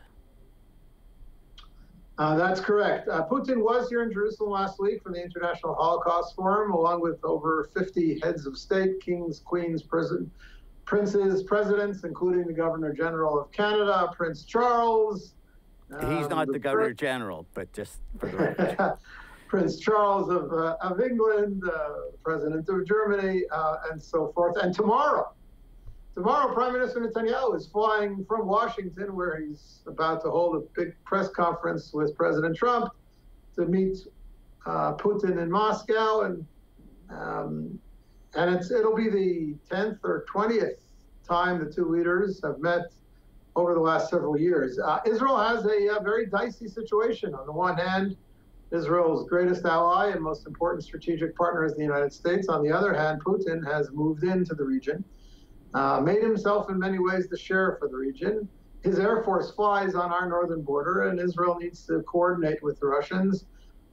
Uh, that's correct. Uh, Putin was here in Jerusalem last week for the International Holocaust Forum, along with over 50 heads of state, kings, queens, president, princes, presidents, including the Governor General of Canada, Prince Charles. Um, He's not the, the Governor General, but just for the record. [LAUGHS] Prince Charles of, uh, of England, uh, President of Germany, uh, and so forth. And tomorrow, Tomorrow, Prime Minister Netanyahu is flying from Washington, where he's about to hold a big press conference with President Trump to meet uh, Putin in Moscow, and um, and it's it'll be the 10th or 20th time the two leaders have met over the last several years. Uh, Israel has a, a, very dicey situation. On the one hand, Israel's greatest ally and most important strategic partner is the United States. On the other hand, Putin has moved into the region uh, made himself in many ways the sheriff of the region. His Air Force flies on our northern border, and Israel needs to coordinate with the Russians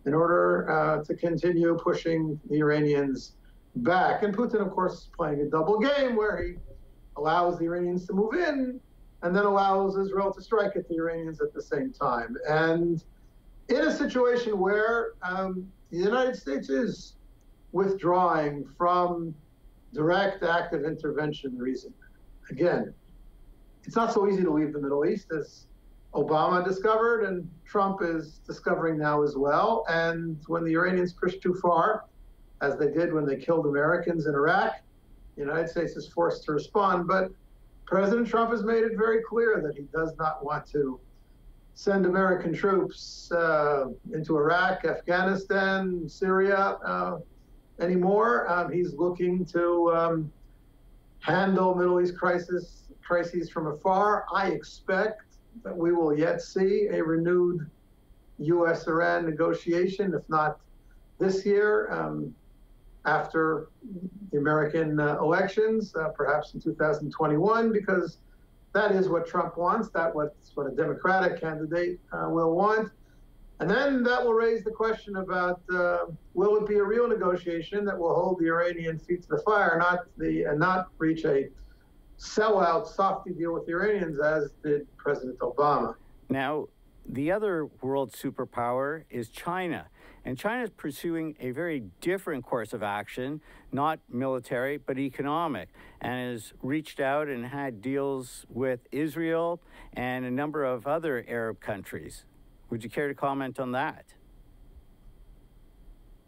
in order uh, to continue pushing the Iranians back. And Putin, of course, is playing a double game where he allows the Iranians to move in and then allows Israel to strike at the Iranians at the same time. And in a situation where um, the United States is withdrawing from direct active intervention reason. Again, it's not so easy to leave the Middle East as Obama discovered and Trump is discovering now as well. And when the Iranians push too far, as they did when they killed Americans in Iraq, the United States is forced to respond. But President Trump has made it very clear that he does not want to send American troops uh, into Iraq, Afghanistan, Syria, uh, anymore. Um, he's looking to um, handle Middle East crisis crises from afar. I expect that we will yet see a renewed U.S.-Iran negotiation, if not this year, um, after the American uh, elections, uh, perhaps in 2021, because that is what Trump wants. That what what a Democratic candidate uh, will want. And then that will raise the question about uh, will it be a real negotiation that will hold the Iranian feet to the fire, not the and not reach a sellout softy deal with the Iranians as did President Obama. Now, the other world superpower is China. And China is pursuing a very different course of action, not military, but economic, and has reached out and had deals with Israel and a number of other Arab countries. Would you care to comment on that?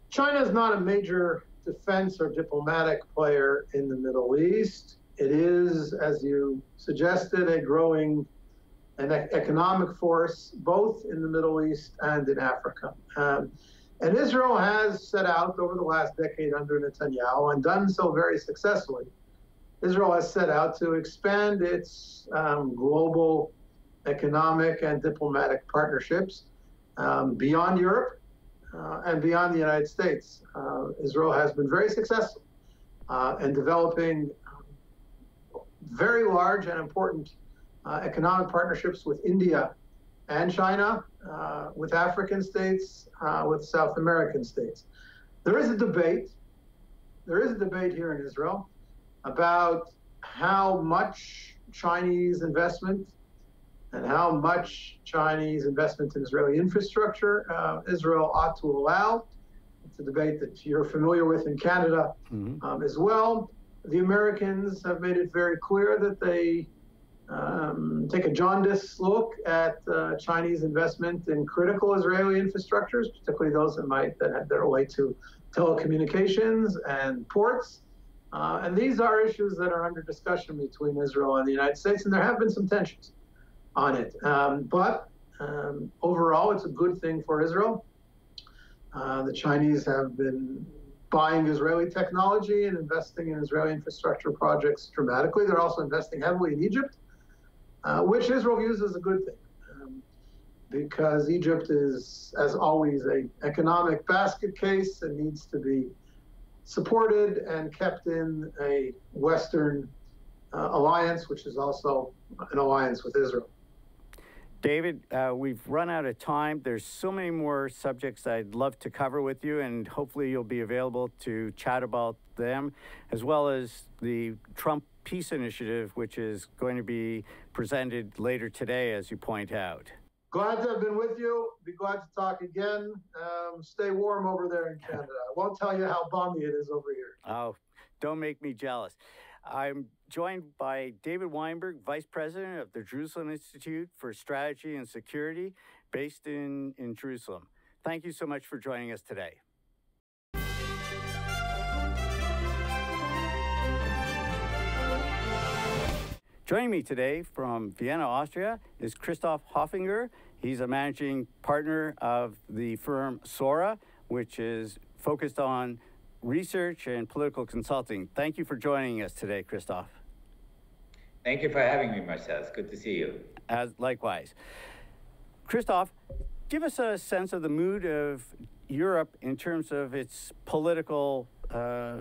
China is not a major defense or diplomatic player in the Middle East. It is, as you suggested, a growing an economic force both in the Middle East and in Africa. Um, and Israel has set out over the last decade under Netanyahu and done so very successfully. Israel has set out to expand its um, global economic and diplomatic partnerships um, beyond Europe uh, and beyond the United States. Uh, Israel has been very successful uh, in developing um, very large and important uh, economic partnerships with India and China, uh, with African states, with South American states. There is a debate. There is a debate here in Israel about how much Chinese investment and how much Chinese investment in Israeli infrastructure uh, Israel ought to allow. It's a debate that you're familiar with in Canada mm-hmm. um, as well. The Americans have made it very clear that they um, take a jaundiced look at uh, Chinese investment in critical Israeli infrastructures, particularly those that might that have their way to telecommunications and ports. Uh, and these are issues that are under discussion between Israel and the United States, and there have been some tensions on it. Um, but um, overall, it's a good thing for Israel. Uh, the Chinese have been buying Israeli technology and investing in Israeli infrastructure projects dramatically. They're also investing heavily in Egypt, uh, which Israel views as a good thing. Um, because Egypt is, as always, a economic basket case and needs to be supported and kept in a Western uh, alliance, which is also an alliance with Israel. David, uh, we've run out of time. There's so many more subjects I'd love to cover with you, and hopefully you'll be available to chat about them, as well as the Trump Peace Initiative, which is going to be presented later today, as you point out. Glad to have been with you. Be glad to talk again. Um, stay warm over there in Canada. I won't tell you how balmy it is over here. Oh, don't make me jealous. I'm joined by David Weinberg, Vice President of the Jerusalem Institute for Strategy and Security, based in, in Jerusalem. Thank you so much for joining us today. Joining me today from Vienna, Austria is Christoph Hofinger. He's a managing partner of the firm Sora, which is focused on research and political consulting. Thank you for joining us today, Christoph. Thank you for having me, Marcel. It's good to see you. As likewise. Christoph, give us a sense of the mood of Europe in terms of its political uh,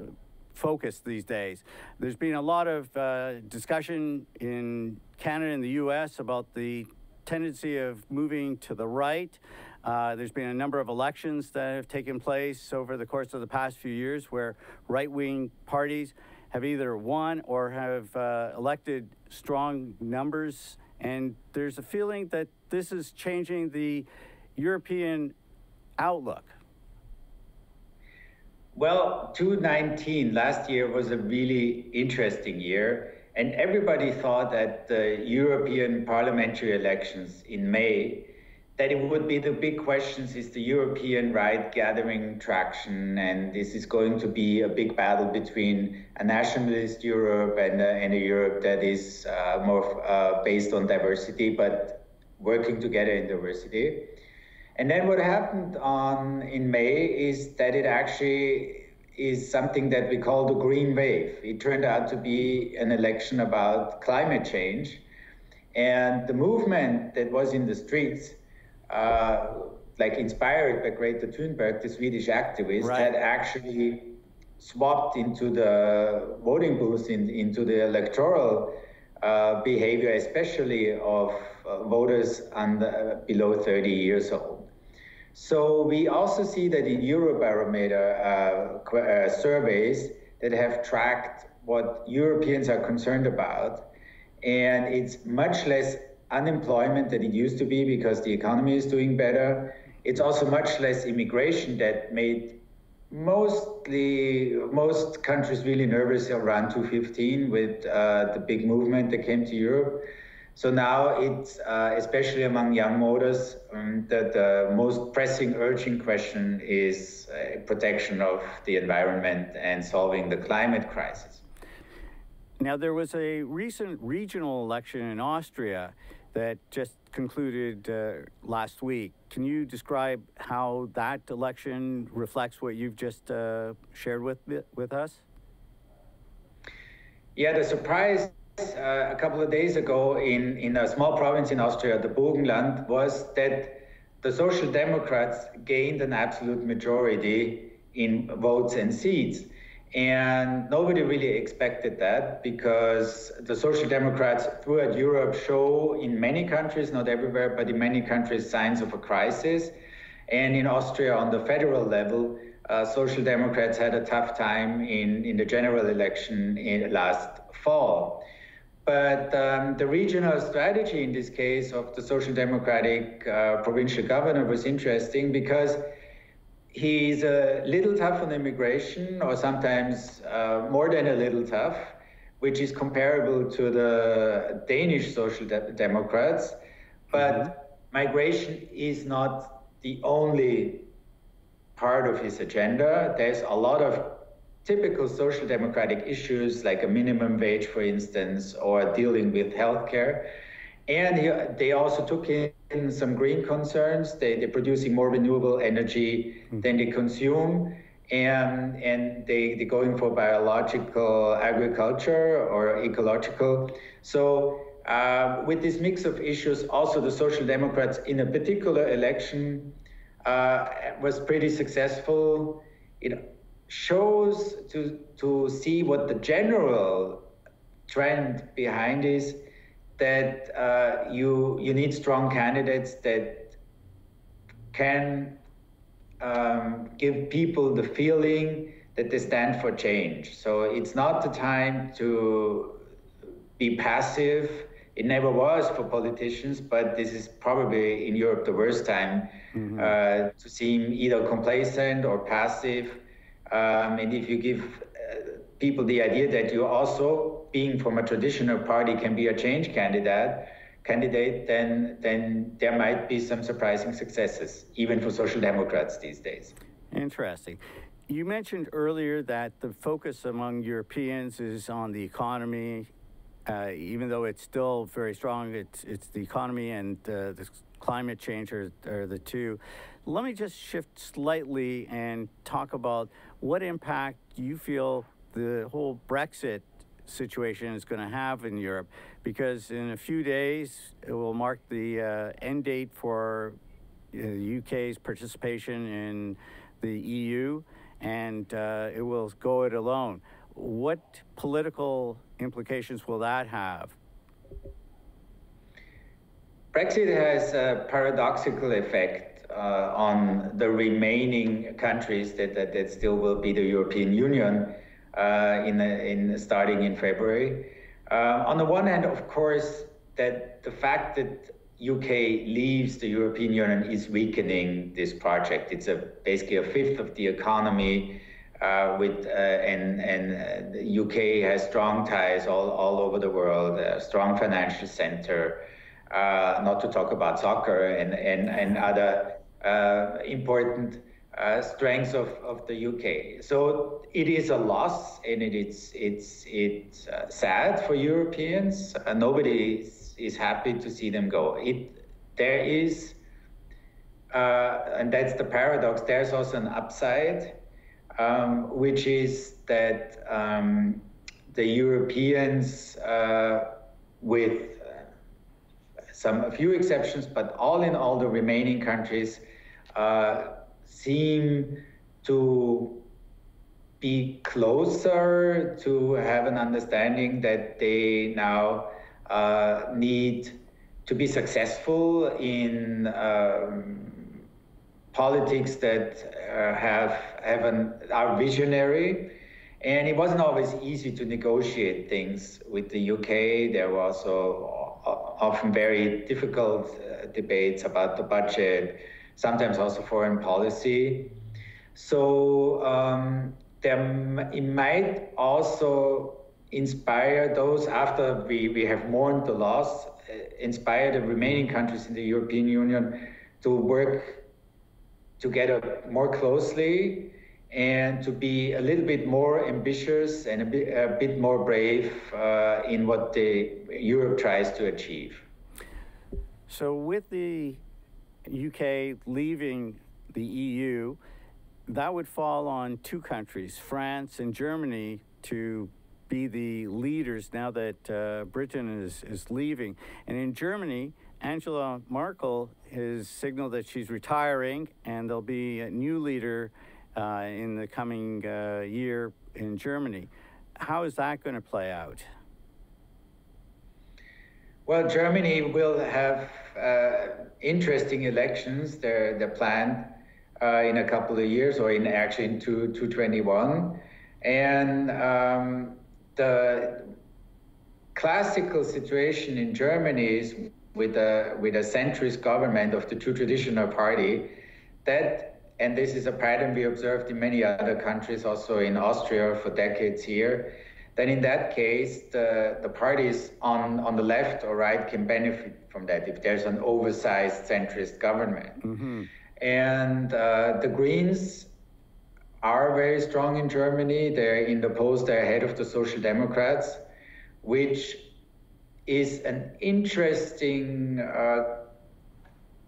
focus these days. There's been a lot of uh, discussion in Canada and the US about the tendency of moving to the right. Uh, there's been a number of elections that have taken place over the course of the past few years where right wing parties have either won or have uh, elected strong numbers. And there's a feeling that this is changing the European outlook. Well, 2019, last year was a really interesting year. And everybody thought that the European parliamentary elections in May that it would be the big questions is the European right gathering traction, and this is going to be a big battle between a nationalist Europe and a, and a Europe that is uh, more uh, based on diversity, but working together in diversity. And then what happened on in May is that it actually is something that we call the green wave. It turned out to be an election about climate change, and the movement that was in the streets uh, like inspired by Greta Thunberg, the Swedish activist, right. had actually swapped into the voting booth, in, into the electoral uh, behavior, especially of uh, voters under, below 30 years old. So we also see that in Eurobarometer uh, uh, surveys that have tracked what Europeans are concerned about, and it's much less unemployment than it used to be because the economy is doing better. It's also much less immigration that made mostly most countries really nervous around 2015 with uh, the big movement that came to Europe. So now it's, uh, especially among young voters, um, that the most pressing, urgent question is uh, protection of the environment and solving the climate crisis. Now, there was a recent regional election in Austria that just concluded uh, last week. Can you describe how that election reflects what you've just uh, shared with with us? Yeah, the surprise uh, a couple of days ago in, in a small province in Austria, the Burgenland, was that the Social Democrats gained an absolute majority in votes and seats. And nobody really expected that because the Social Democrats throughout Europe show in many countries, not everywhere, but in many countries, signs of a crisis. And in Austria, on the federal level, uh, Social Democrats had a tough time in, in the general election in last fall. But um, the regional strategy in this case of the Social Democratic uh, provincial governor was interesting because he's a little tough on immigration, or sometimes uh, more than a little tough, which is comparable to the Danish Social de- Democrats. But mm-hmm. migration is not the only part of his agenda. There's a lot of typical social democratic issues like a minimum wage, for instance, or dealing with healthcare. And he, they also took in some green concerns. They, they're producing more renewable energy mm. than they consume. And, and they, they're going for biological agriculture or ecological. So uh, with this mix of issues, also the Social Democrats in a particular election uh, was pretty successful. It shows to, to see what the general trend behind is that uh, you, you need strong candidates that can um, give people the feeling that they stand for change. So it's not the time to be passive. It never was for politicians, but this is probably in Europe the worst time mm-hmm. uh, to seem either complacent or passive. Um, and if you give uh, people the idea that you also, being from a traditional party, can be a change candidate, candidate, then then there might be some surprising successes, even for social democrats these days. Interesting. You mentioned earlier that the focus among Europeans is on the economy. Uh, even though it's still very strong, it's it's the economy and uh, the climate change are, are the two. Let me just shift slightly and talk about what impact you feel the whole Brexit situation is going to have in Europe, because in a few days it will mark the uh, end date for uh, the UK's participation in the EU, and uh, it will go it alone. What political implications will that have? Brexit has a paradoxical effect uh, on the remaining countries that, that, that, still will be the European Union uh, in, in starting in February. Uh, on the one hand, of course, that the fact that UK leaves the European Union is weakening this project. It's a, basically a fifth of the economy. Uh, with uh, and and the UK has strong ties all, all over the world, a strong financial center, uh, not to talk about soccer and, and, and other uh, important uh, strengths of, of the UK. So it is a loss and it, it's, it's, it's uh, sad for Europeans. Uh, nobody is, is happy to see them go. It, there is, uh, and that's the paradox, there's also an upside, um, which is that um, the Europeans with some a few exceptions, but all in all, the remaining countries uh, seem to be closer to have an understanding that they now uh, need to be successful in um, politics that uh, have have an are visionary. And it wasn't always easy to negotiate things with the UK. There were also often very difficult uh, debates about the budget, sometimes also foreign policy. So um, there, it might also inspire those after we, we have mourned the loss, uh, inspire the remaining countries in the European Union to work together more closely and to be a little bit more ambitious and a bit, a bit more brave uh, in what the Europe tries to achieve. So, with the UK leaving the EU, that would fall on two countries, France and Germany, to be the leaders now that uh, Britain is, is leaving. And in Germany, Angela Merkel has signaled that she's retiring and there'll be a new leader uh, in the coming uh, year in Germany. How is that going to play out? Well, Germany will have uh, interesting elections. They're, they're planned uh, in a couple of years, or in actually in two, 2021. And um, the classical situation in Germany is with a with a centrist government of the two traditional party that and this is a pattern we observed in many other countries also in Austria for decades here then in that case the the parties on on the left or right can benefit from that if there's an oversized centrist government mm-hmm. and uh, the greens are very strong in Germany. They're in the polls, they're ahead of the Social Democrats, which is an interesting uh,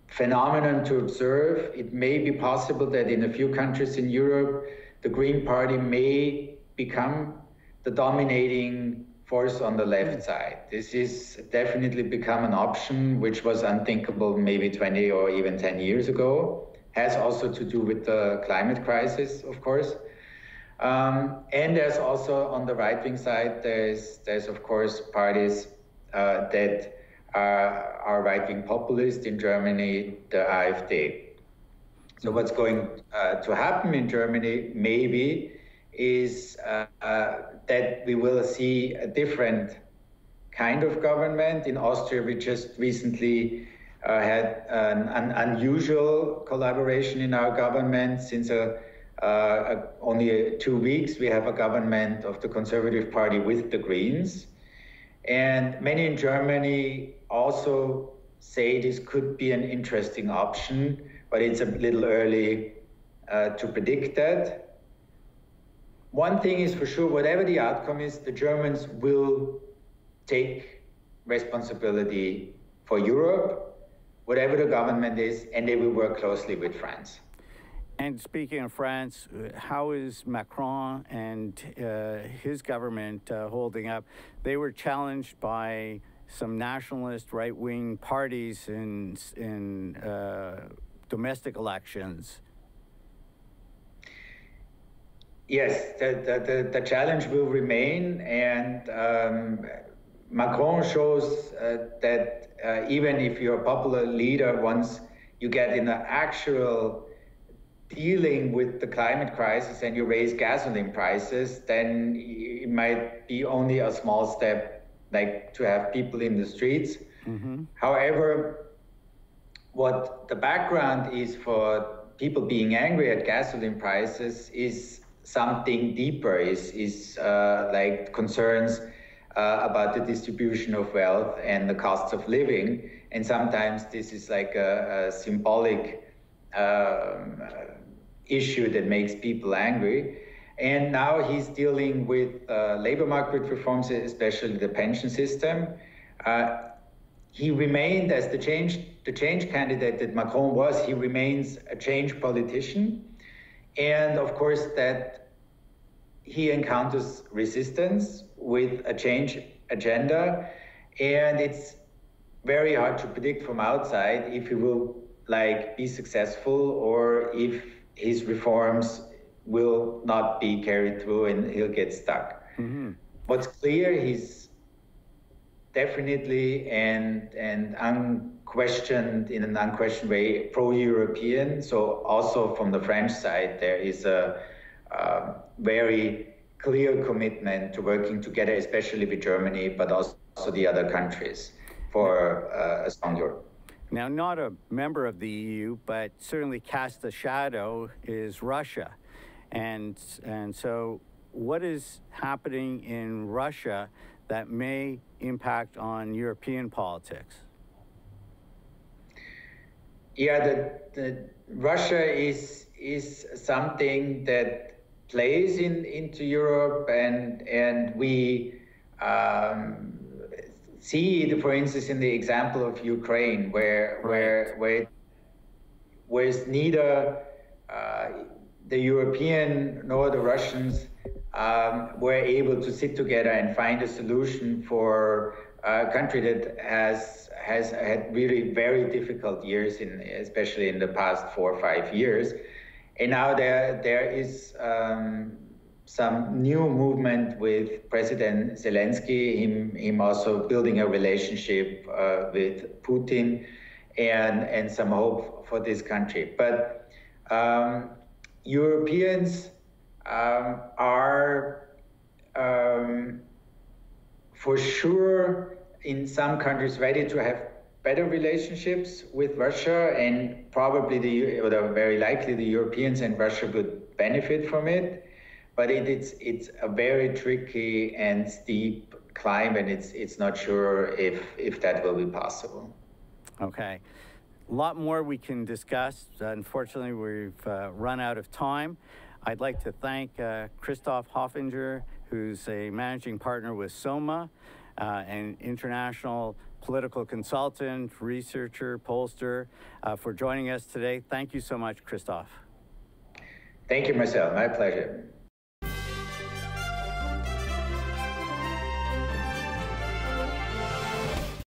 phenomenon to observe. It may be possible that in a few countries in Europe, the Green Party may become the dominating force on the left side. This is definitely become an option which was unthinkable maybe 20 or even 10 years ago has also to do with the climate crisis, of course. Um, and there's also on the right wing side, there's, there's of course parties uh, that are, are right wing populist in Germany, the AfD. So, what's going uh, to happen in Germany, maybe, is uh, uh, that we will see a different kind of government. In Austria, we just recently uh, had an, an, unusual collaboration in our government since a, uh, uh, only two weeks we have a government of the Conservative Party with the Greens. And many in Germany also say this could be an interesting option, but it's a little early uh, to predict that. One thing is for sure, whatever the outcome is, the Germans will take responsibility for Europe whatever the government is, and they will work closely with France. And speaking of France, uh, how is Macron and uh, his government uh, holding up? They were challenged by some nationalist right wing parties in, in uh, domestic elections. Yes, the, the, the, the, challenge will remain, and um, Macron shows uh, that uh, even if you're a popular leader, once you get in the actual dealing with the climate crisis and you raise gasoline prices, then it might be only a small step, like to have people in the streets. Mm-hmm. However, what the background is for people being angry at gasoline prices is something deeper, is, is uh, like concerns uh, about the distribution of wealth and the costs of living. And sometimes this is like a, a symbolic um, issue that makes people angry. And now he's dealing with uh, labor market reforms, especially the pension system. Uh, he remained as the change the change candidate that Macron was. He remains a change politician, and of course that he encounters resistance with a change agenda, and it's very hard to predict from outside if he will like be successful or if his reforms will not be carried through and he'll get stuck. Mm-hmm. What's clear, he's definitely and and unquestioned in an unquestioned way pro-European. So also from the French side, there is a uh, very clear commitment to working together, especially with Germany, but also the other countries for uh, a strong Europe. Now, not a member of the EU, but certainly cast a shadow is Russia. And, and so what is happening in Russia that may impact on European politics? Yeah, the, the Russia is is something that plays in into Europe, and and we um, see it, for instance, in the example of Ukraine, where Right. where where neither uh, the European nor the Russians um, were able to sit together and find a solution for a country that has has had really very difficult years in especially in the past four or five years and now there there is um, some new movement with President Zelensky, him him also building a relationship uh, with Putin, and and some hope for this country. But um, Europeans um, are um, for sure in some countries ready to have better relationships with Russia, and probably the or very likely the Europeans and Russia would benefit from it. But it, it's it's a very tricky and steep climb, and it's it's not sure if if that will be possible. Okay. A lot more we can discuss. Unfortunately, we've uh, run out of time. I'd like to thank uh, Christoph Hofinger, who's a managing partner with SORA, uh, an international political consultant, researcher, pollster, uh, for joining us today. Thank you so much, Christoph. Thank you, Marcel. My pleasure.